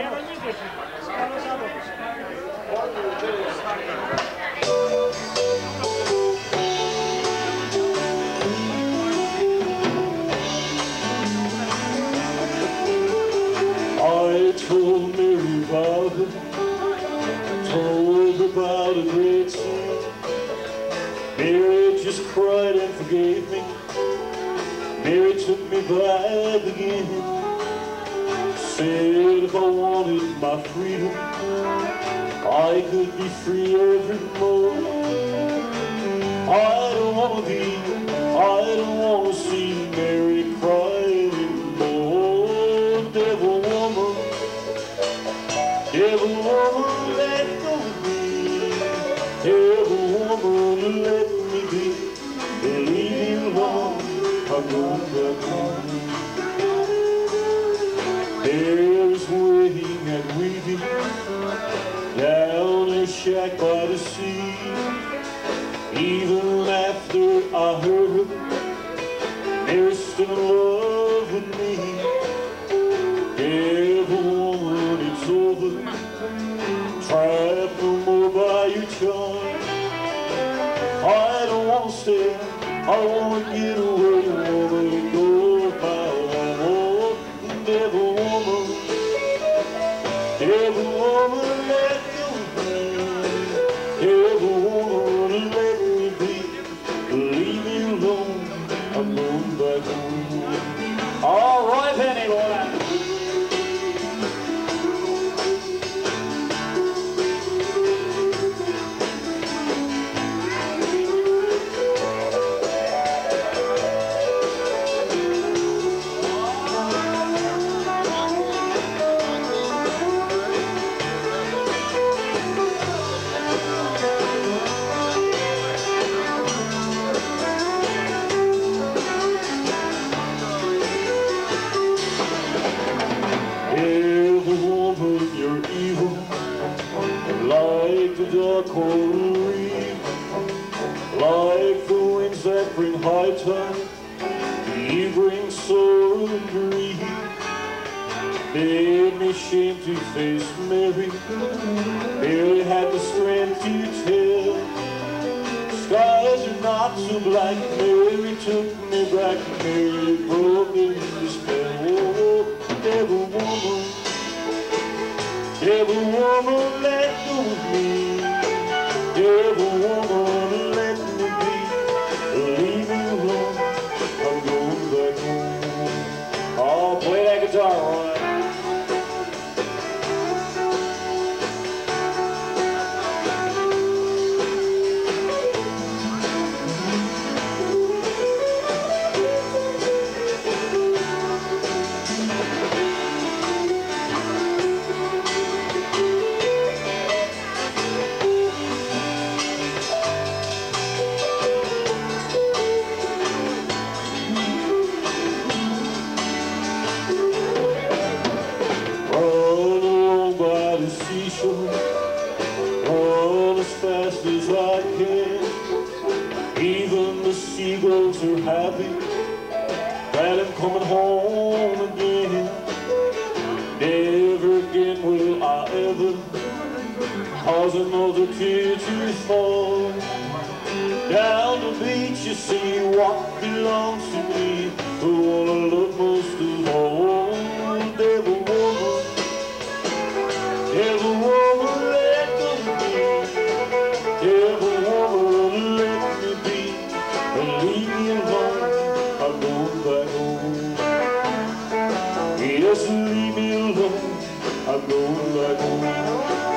I told Mary it, told about a great sin. Mary just cried and forgave me. Mary took me back again. Said if I wanted my freedom, I could be free every moment. I don't want to be, I don't want to see Mary cry anymore. Devil woman, devil woman, let go of me. Devil woman, let me be. Leave me alone, I'm going back home. There's a shack by the sea. Even after I heard her, Mary's still love with me. Every woman, it's over. Trapped no more by your charm. I don't want to stay, I want to get away, woman, go my own. Devil woman, devil woman, Devil the coral reef, like the winds that bring high tide, you bring sorrow and grief. Made me shame to face Mary, barely had the strength to tell. Skies are not so black, Mary took me back, Mary broke me guitar, Roy. Are happy that I'm coming home again. Never again will I ever cause another tear to fall. Down the beach you see what belongs to me, Yes, leave me alone. I'm going back home.